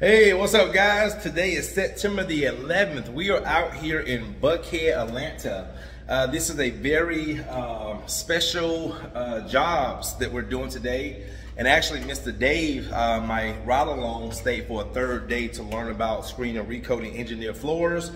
Hey, what's up guys? Today is September the 11th. We are out here in Buckhead, Atlanta. Uh, this is a very um, special uh, jobs that we're doing today. And actually, Mr. Dave, uh, my ride along, stayed for a third day to learn about screen and recoating engineered floors.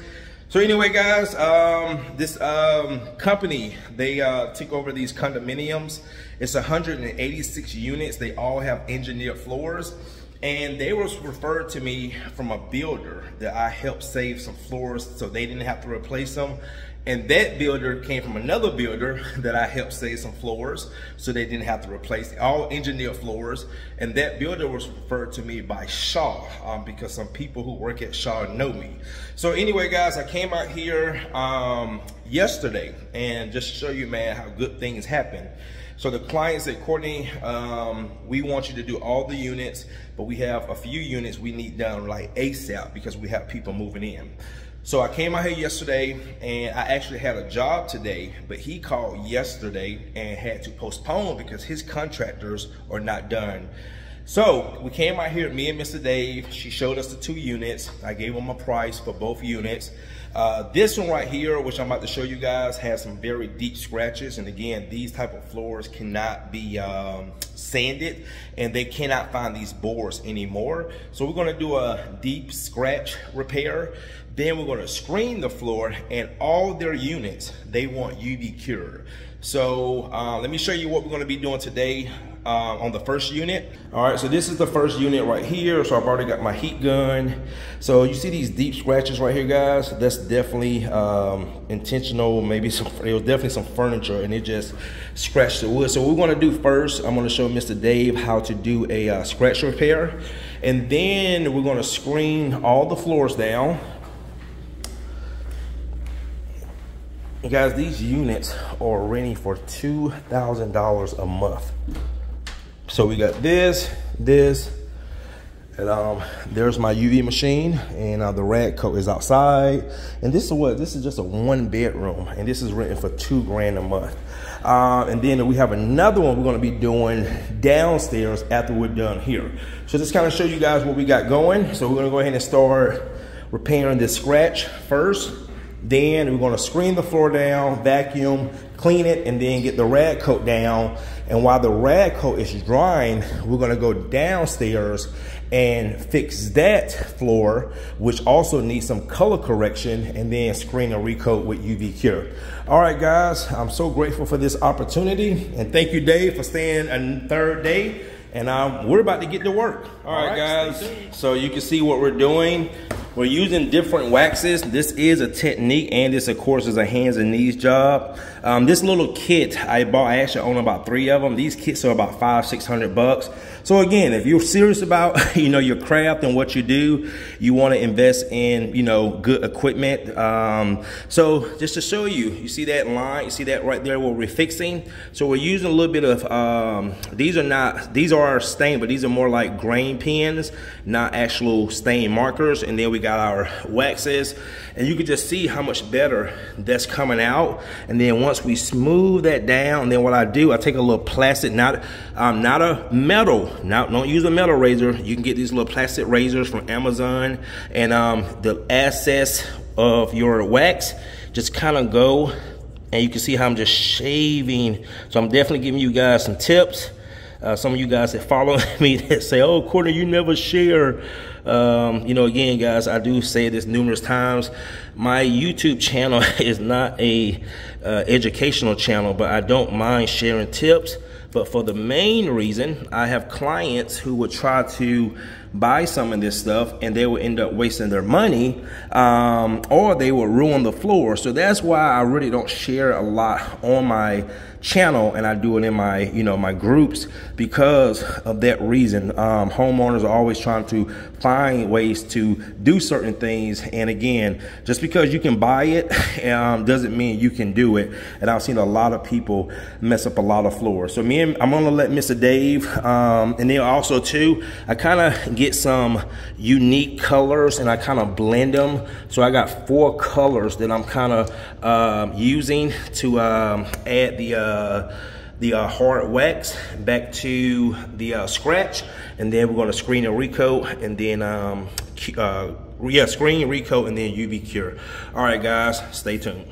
So anyway, guys, um, this um, company, they uh, took over these condominiums. It's 186 units. They all have engineered floors. And they was referred to me from a builder that I helped save some floors so they didn't have to replace them. And that builder came from another builder that I helped save some floors so they didn't have to replace all engineered floors. And that builder was referred to me by Shaw um, because some people who work at Shaw know me. So anyway, guys, I came out here um, yesterday and just show you, man, how good things happen. So the client said, Courtney, um, we want you to do all the units, but we have a few units we need done like ASAP because we have people moving in. So I came out here yesterday and I actually had a job today, but he called yesterday and had to postpone because his contractors are not done. So we came out here, me and Mr. Dave, she showed us the two units. I gave him a price for both units. Uh, this one right here, which I'm about to show you guys, has some very deep scratches. And again, these type of floors cannot be um, sanded and they cannot find these bores anymore. So we're gonna do a deep scratch repair. Then we're gonna screen the floor and all their units, they want UV cured. So uh, let me show you what we're gonna be doing today uh, on the first unit. All right, so this is the first unit right here. So I've already got my heat gun. So you see these deep scratches right here, guys? That's definitely um, intentional. Maybe some, it was definitely some furniture and it just scratched the wood. So what we're gonna do first, I'm gonna show Mr. Dave how to do a uh, scratch repair. And then we're gonna screen all the floors down. guys, these units are renting for $2,000 a month. So we got this, this, and um, there's my UV machine, and uh, the rad coat is outside. And this is what this is just a one bedroom, and this is renting for two grand a month. Uh, and then we have another one we're to be doing downstairs after we're done here. So just kind of show you guys what we got going. So we're to go ahead and start repairing this scratch first. Then we're to screen the floor down, vacuum, clean it, and then get the rad coat down. And while the rad coat is drying, we're gonna go downstairs and fix that floor, which also needs some color correction, and then screen and recoat with UV Cure. All right, guys, I'm so grateful for this opportunity. And thank you, Dave, for staying a third day. And um, we're about to get to work. All, All right, right, guys. So you can see what we're doing. We're using different waxes. This is a technique and this of course is a hands and knees job. Um, this little kit I bought, I actually own about three of them. These kits are about five, 600 bucks. So again, if you're serious about, you know, your craft and what you do, you want to invest in, you know, good equipment. Um, so just to show you, you see that line, you see that right there where we're fixing. So we're using a little bit of, um, these are not, these are stain, but these are more like grain pens, not actual stain markers. And then we got our waxes and you can just see how much better that's coming out. And then once we smooth that down, then what I do, I take a little plastic, not um, not a metal, not don't use a metal razor. You can get these little plastic razors from Amazon, and um, the excess of your wax just kind of go, and you can see how I'm just shaving. So I'm definitely giving you guys some tips. Uh, some of you guys that follow me that say, "Oh, Courtney, you never share." Um, you know, again, guys, I do say this numerous times. My YouTube channel is not a uh, educational channel, but I don't mind sharing tips. But for the main reason, I have clients who would try to buy some of this stuff and they will end up wasting their money um, or they will ruin the floor. So that's why I really don't share a lot on my channel and I do it in my, you know, my groups because of that reason. Um, homeowners are always trying to find ways to do certain things. And again, just because you can buy it um, doesn't mean you can do it. And I've seen a lot of people mess up a lot of floors. So me and I'm gonna let Mr. Dave, um, and then also too, I kind of get some unique colors and I kind of blend them. So I got four colors that I'm kind of uh, using to um, add the uh, the uh, hard wax back to the uh, scratch, and then we're gonna screen and recoat, and then um, uh, yeah, screen, recoat, and then UV cure. All right, guys, stay tuned.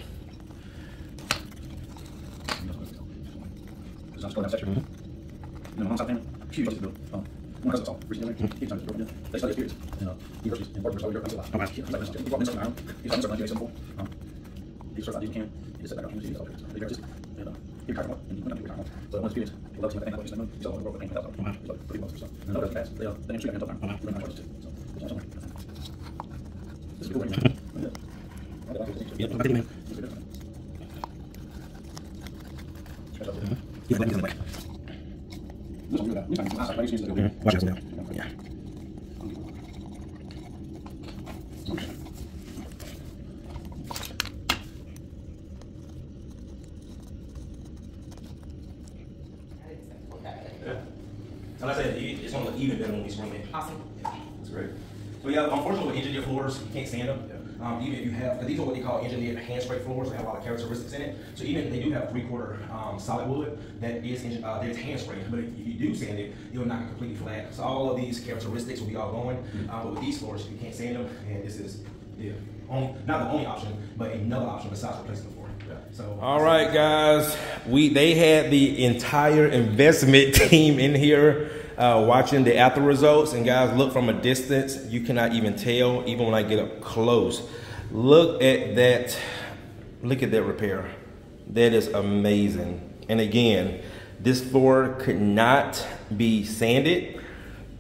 He started using can. He just set back up. He was using the artist. And he kind of went and he went down to retirement. So one experience. Loves him. I think like he's like, he's all over the pain without talking. He's like pretty well. So and no, that's fast. They uh, they didn't shoot him until time. We're not artists too. So it's awesome. This is cool. Right? Yeah. Yeah, I think, man. Yeah, let me get back. This one, do that. Anytime. I used to use it to go. Watch this now. Yeah. Like I said, it's on the even better when we swing it. Awesome. Yeah, that's great. So yeah, unfortunately with engineered floors, you can't stand them. Um, even if you have, 'cause these are what they call engineered hand scraped floors, they have a lot of characteristics in it. So even if they do have three quarter um, solid wood, that is engin- uh, there's hand scraped. But if you do sand it, you'll knock it completely flat. So all of these characteristics will be all going. Uh, but with these floors, you can't sand them, and this is the only, not the only option, but another option besides replacing the floor. So all right, guys, we they had the entire investment team in here uh, watching the after results. And guys, look from a distance, you cannot even tell, even when I get up close. Look at that, look at that repair. That is amazing. And again, this floor could not be sanded.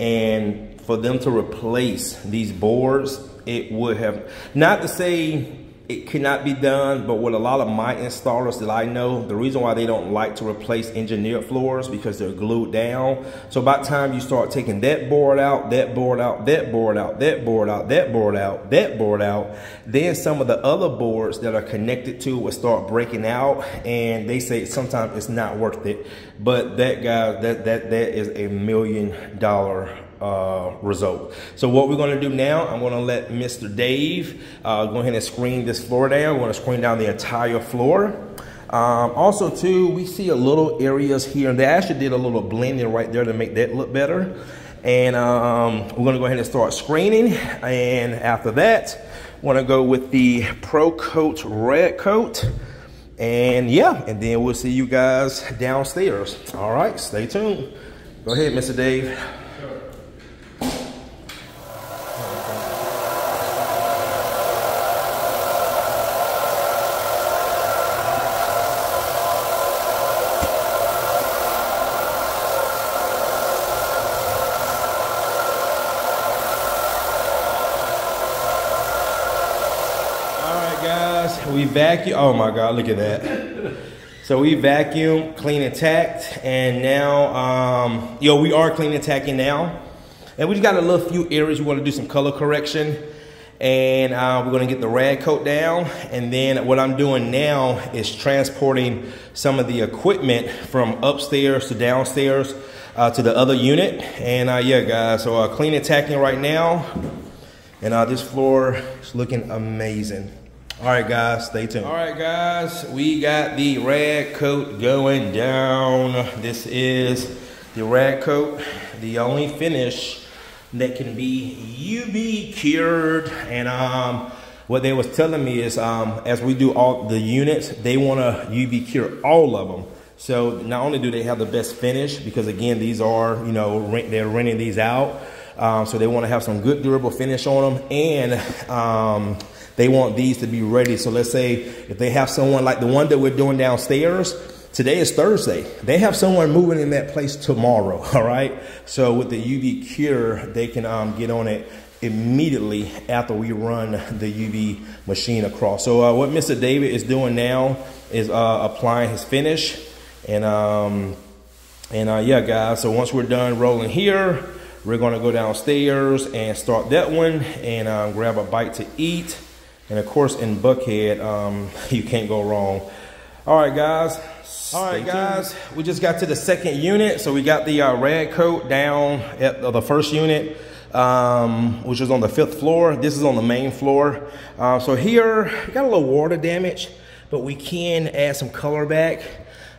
And for them to replace these boards, it would have, not to say it cannot be done, but with a lot of my installers that I know, the reason why they don't like to replace engineered floors because they're glued down. So by the time you start taking that board out, that board out, that board out, that board out, that board out, that board out, then some of the other boards that are connected to will start breaking out and they say sometimes it's not worth it. But that guy, that, that, that is a million dollar uh, result. So what we're going to do now, I'm going to let Mr. Dave uh, go ahead and screen this floor down. We're to screen down the entire floor. Um, also, too, we see a little areas here, and they actually did a little blending right there to make that look better. And um, we're going to go ahead and start screening. And after that, we're to go with the Pro Coat Rad Coat. And yeah, and then we'll see you guys downstairs. All right, stay tuned. Go ahead, Mr. Dave. We vacuum. Oh my God, look at that. So we vacuum, clean and tacked, and now, um, yo, we are clean and tacking now. And we just got a little few areas we want to do some color correction. And uh, we're to get the rad coat down. And then what I'm doing now is transporting some of the equipment from upstairs to downstairs uh, to the other unit. And uh, yeah, guys, so uh, clean and tacking right now. And uh, this floor is looking amazing. All right, guys, stay tuned. All right, guys, we got the rad coat going down. This is the rad coat, the only finish that can be UV cured. And um, what they was telling me is um, as we do all the units, they want to UV cure all of them. So not only do they have the best finish, because again, these are, you know, rent, they're renting these out. Um, so they want to have some good durable finish on them. And um, they want these to be ready. So let's say if they have someone like the one that we're doing downstairs, today is Thursday. They have someone moving in that place tomorrow, all right? So with the UV cure, they can um, get on it immediately after we run the UV machine across. So uh, what Mr. David is doing now is uh, applying his finish. And, um, and uh, yeah, guys, so once we're done rolling here, we're gonna go downstairs and start that one and um, grab a bite to eat. And of course, in Buckhead, um, you can't go wrong. All right, guys. All right, guys. We just got to the second unit. So we got the uh, rad coat down at the first unit, um, which is on the fifth floor. This is on the main floor. Uh, so here, got a little water damage, but we can add some color back.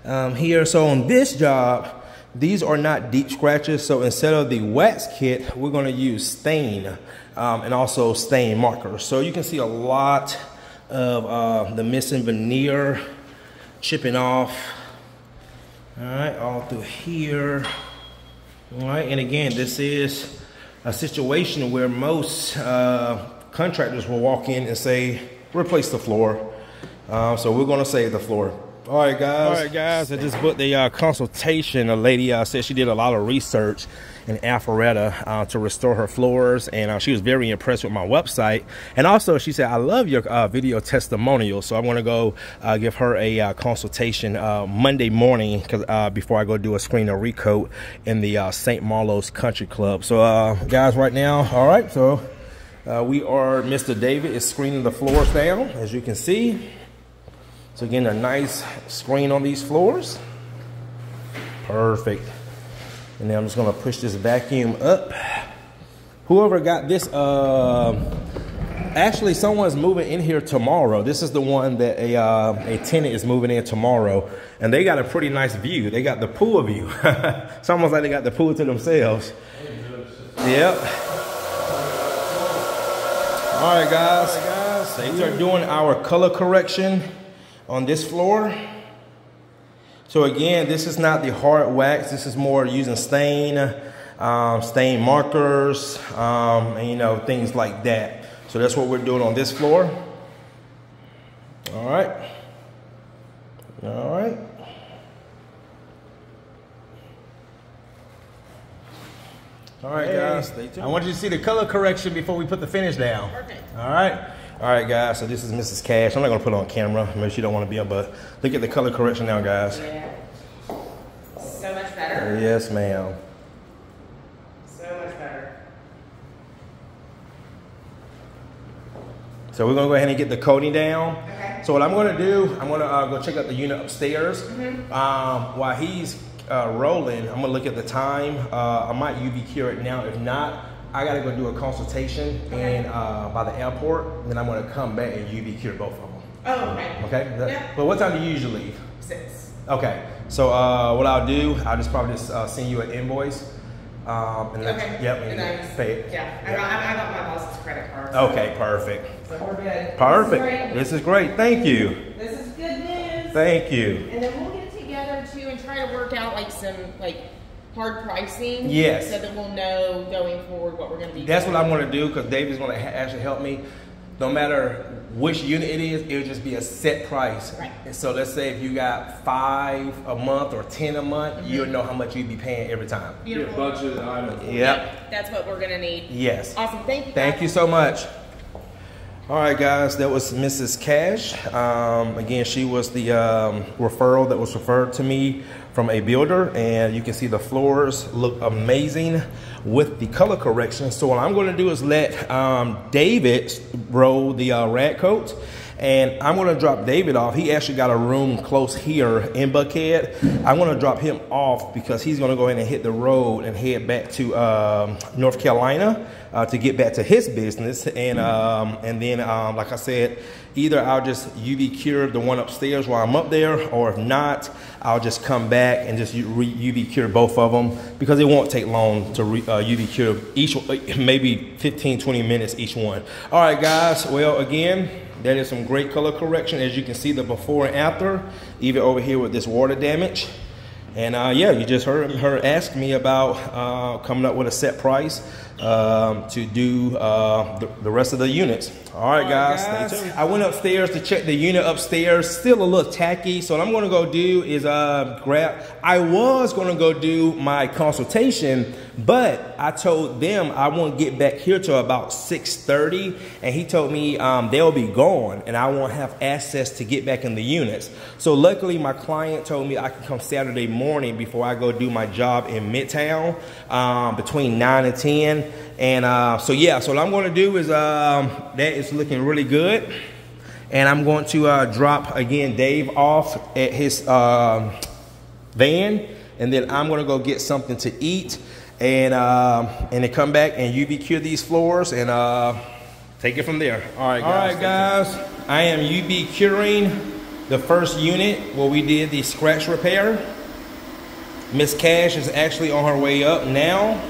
um, here. So on this job, these are not deep scratches. So instead of the wax kit, we're gonna use stain um, and also stain markers. So you can see a lot of uh, the missing veneer chipping off. All right, all through here. All right, and again, this is a situation where most uh, contractors will walk in and say, replace the floor. Uh, so we're gonna save the floor. All right, guys. All right, guys. I just booked the uh, consultation. A lady uh, said she did a lot of research in Alpharetta uh, to restore her floors, and uh, she was very impressed with my website. And also, she said, "I love your uh, video testimonial." So I'm going to go uh, give her a consultation Monday morning because before I go do a screen or recoat in the St. Marlo's Country Club. So, guys, right now, all right. So we are. Mr. David is screening the floors down, as you can see. So again, a nice screen on these floors. Perfect. And then I'm just gonna push this vacuum up. Whoever got this, uh, actually someone's moving in here tomorrow. This is the one that a, uh, a tenant is moving in tomorrow. And they got a pretty nice view. They got the pool view. it's almost like they got the pool to themselves. Yep. All right, guys. All right, guys. Are doing our color correction on this floor. So again, this is not the hard wax. This is more using stain, um, stain markers, um, and you know, things like that. So that's what we're doing on this floor. All right. All right. All right, hey, guys. Stay tuned. I want you to see the color correction before we put the finish down. Perfect. All right. All right, guys, so this is Mrs. Cash. I'm not gonna put it on camera. Maybe she don't wanna be up, but look at the color correction now, guys. Yeah. So much better. Yes, ma'am. So much better. So we're gonna go ahead and get the coating down. Okay. So what I'm gonna do, I'm gonna uh, go check out the unit upstairs. Mm -hmm. um, while he's uh, rolling, I'm gonna look at the time. Uh, I might UV cure it now. If not, I gotta go do a consultation okay. and uh, by the airport. Then I'm gonna come back and UV cure both of them. Oh, okay. Okay. yeah. But what time do you usually leave? Six. Okay. So uh, what I'll do, I'll just probably just uh, send you an invoice. Um, and okay. Yep. And, and pay it. Yeah. I, got, I got my boss's credit card. So. Okay. Perfect. So we're good. Perfect. This is, this is great. Thank you. This is good news. Thank you. And then we'll get together too and try to work out like some like hard pricing. Yes. So that we'll know going forward what we're going to be. That's doing. what I'm going to do because David's going to actually help me. No matter which unit it is, it'll just be a set price. Right. And so let's say if you got five a month or ten a month, mm -hmm. you'll know how much you'd be paying every time. Beautiful. Your budget item. Yep. yep. That's what we're going to need. Yes. Awesome. Thank you. Thank you so much. All right, guys, that was Mrs. Cash. Um, again, she was the um, referral that was referred to me from a builder, and you can see the floors look amazing with the color correction. So what I'm going to do is let um, David roll the uh, rad coat, and I'm going to drop David off. He actually got a room close here in Buckhead. I'm going to drop him off because he's going to go ahead and hit the road and head back to um, North Carolina uh, to get back to his business. And um, and then, um, like I said, either I'll just UV cure the one upstairs while I'm up there, or if not, I'll just come back and just UV cure both of them because it won't take long to re, uh, UV cure each, maybe 15, 20 minutes each one. All right, guys. Well, again, that is some great color correction. As you can see, the before and after, even over here with this water damage. And uh, yeah, you just heard her ask me about uh, coming up with a set price um, to do uh, the, the, rest of the units. All right, guys, guys. I went upstairs to check the unit upstairs. Still a little tacky. So what I'm going to go do is uh, grab. I was going to go do my consultation, but I told them I won't get back here till about 6:30, and he told me um, they'll be gone, and I won't have access to get back in the units. So luckily, my client told me I can come Saturday morning before I go do my job in Midtown um, between 9 and 10. And uh, so yeah, so what I'm going to do is um, that is looking really good. And I'm going to uh, drop, again, Dave off at his uh, van. And then I'm going to go get something to eat. And, um, and then come back and UV cure these floors and uh, take it from there. All right, guys. All right, guys. I am UV curing the first unit where we did the scratch repair. Miss Cash is actually on her way up now.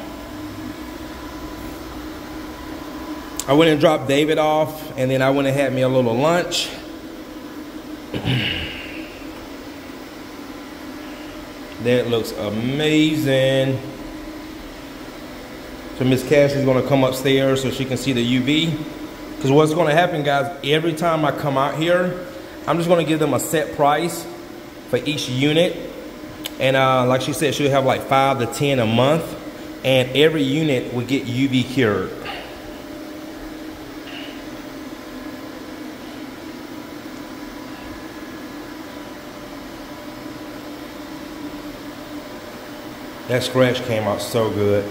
I went and dropped David off, and then I went and had me a little lunch. that looks amazing. So Miss Cash is gonna come upstairs so she can see the UV. Because what's gonna happen, guys, every time I come out here, I'm just gonna give them a set price for each unit. And uh, like she said, she'll have like five to 10 a month. And every unit will get UV cured. That scratch came out so good.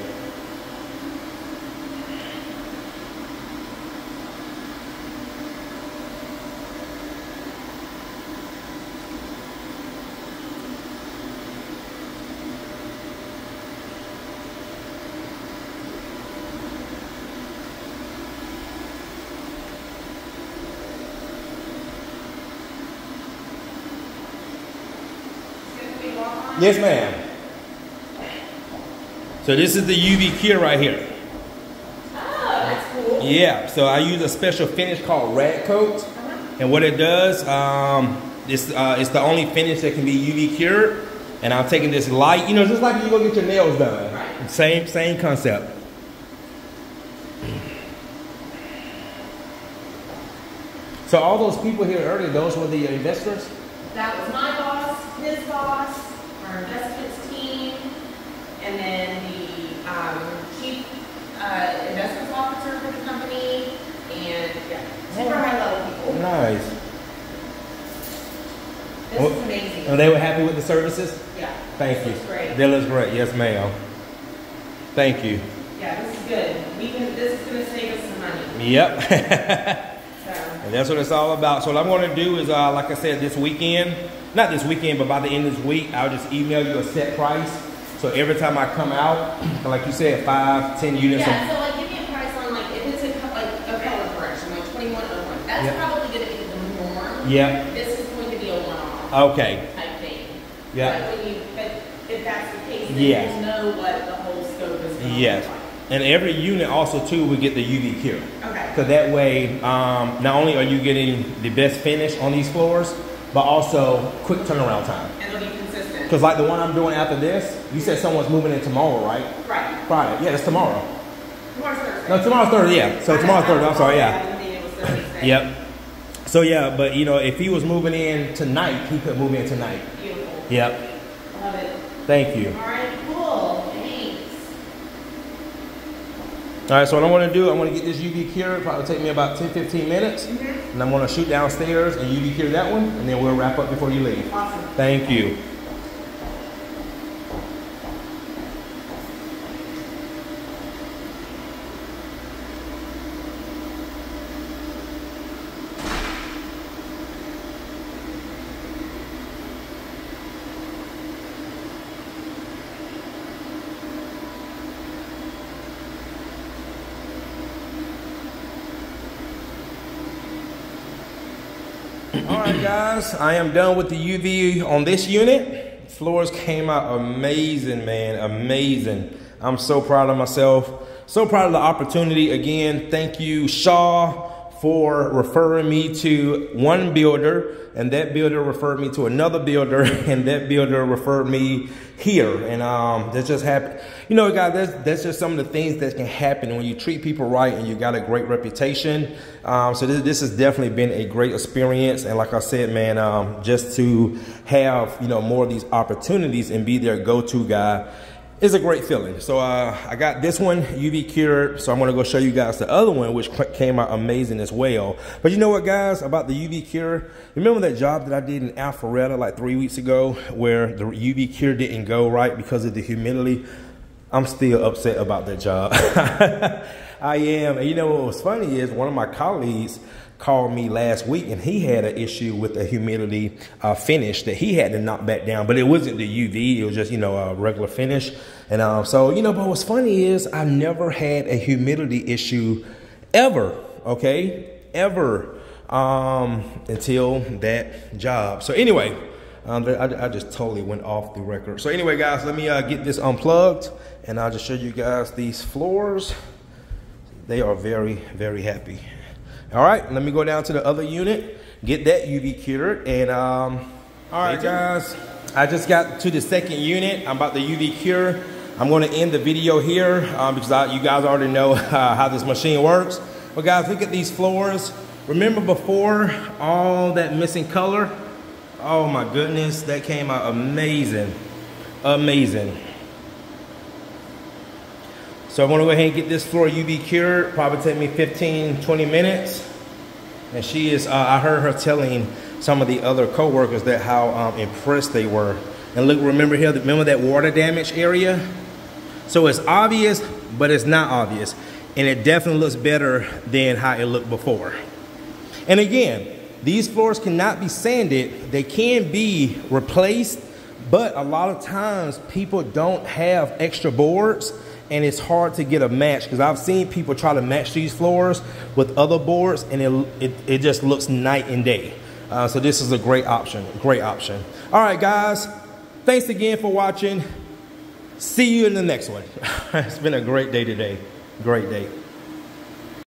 Yes, ma'am. So this is the UV cure right here. Oh, that's cool. Yeah, so I use a special finish called Rad Coat. And what it does, um, it's, uh, it's the only finish that can be UV cured. And I'm taking this light, you know, just like you go get your nails done. Right. Same, same concept. So all those people here earlier, those were the investors? That was my boss, his boss, our investments and then the um, chief uh, investments officer for the company, and yeah, super high level people. Nice. This is amazing. And they were happy with the services? Yeah. Thank this you. Great. That looks great. Yes, ma'am. Thank you. Yeah, this is good. We can. This is going to save us some money. Yep. So. and that's what it's all about. So what I'm going to do is, uh, like I said, this weekend, not this weekend, but by the end of this week, I'll just email you a set price. So every time I come out, like you said, five, ten units. Yeah, so like give me a price on like if it's a like a color correction, like twenty one oh one. That's Yep. probably gonna be the norm. Yep. This is going to be a one off Okay. type thing. Yeah. But when you but if that's the case, then Yeah. you know what the whole scope is Yes. And every unit also too will get the UV cure. Okay. So that way, um, not only are you getting the best finish on these floors, but also quick turnaround time. And it'll be consistent. Because like the one I'm doing after this, you said someone's moving in tomorrow, right? Right. Friday. Yeah, it's tomorrow. Tomorrow's Thursday. No, tomorrow's Thursday. Yeah. So I- tomorrow's Thursday. I'm sorry. Yeah. didn't think it was Thursday. Yep. So yeah, but you know, if he was moving in tonight, he could move in tonight. Beautiful. Yep. Love it. Thank you. All right, cool. Thanks. All right, so what I'm gonna do, I'm gonna get this UV cured. Probably take me about 10, 15 minutes. Mm-hmm. And I'm gonna shoot downstairs and UV cure that one, and then we'll wrap up before you leave. Awesome. Thank you. All right, guys, I am done with the UV on this unit. Floors came out amazing, man, amazing. I'm so proud of myself. So proud of the opportunity. Again, thank you, Shaw, for referring me to one builder, and that builder referred me to another builder, and that builder referred me here. And um, that just happened. You know, guys, that's, that's just some of the things that can happen when you treat people right and you got a great reputation. Um, so this, this has definitely been a great experience. And like I said, man, um, just to have, you know, more of these opportunities and be their go-to guy is a great feeling. So uh, I got this one UV cured. So I'm gonna go show you guys the other one, which came out amazing as well. But you know what, guys, about the UV cure? Remember that job that I did in Alpharetta like three weeks ago, where the UV cure didn't go right because of the humidity? I'm still upset about that job. I am. And you know what was funny is one of my colleagues called me last week and he had an issue with a humidity uh, finish that he had to knock back down, but it wasn't the UV, it was just, you know, a regular finish. And um, so, you know, but what's funny is I never had a humidity issue ever, okay? Ever. um, until that job. So anyway, um, I, I, just totally went off the record. So anyway, guys, let me uh, get this unplugged and I'll just show you guys these floors. They are very, very happy. All right, let me go down to the other unit, get that UV cured, and um, all right, guys, I just got to the second unit. I'm about the UV cure. I'm going to end the video here um, because I, you guys already know uh, how this machine works. But guys, look at these floors. Remember before all that missing color? Oh my goodness, that came out amazing. Amazing. So I'm gonna go ahead and get this floor UV cured. Probably take me 15, 20 minutes. And she is, uh, I heard her telling some of the other co-workers that how um, impressed they were. And look, remember here, remember that water damage area? So it's obvious, but it's not obvious. And it definitely looks better than how it looked before. And again, these floors cannot be sanded. They can be replaced, but a lot of times people don't have extra boards and it's hard to get a match because I've seen people try to match these floors with other boards and it, it, it just looks night and day. Uh, so this is a great option, great option. All right, guys, thanks again for watching. See you in the next one. it's been a great day today. Great day.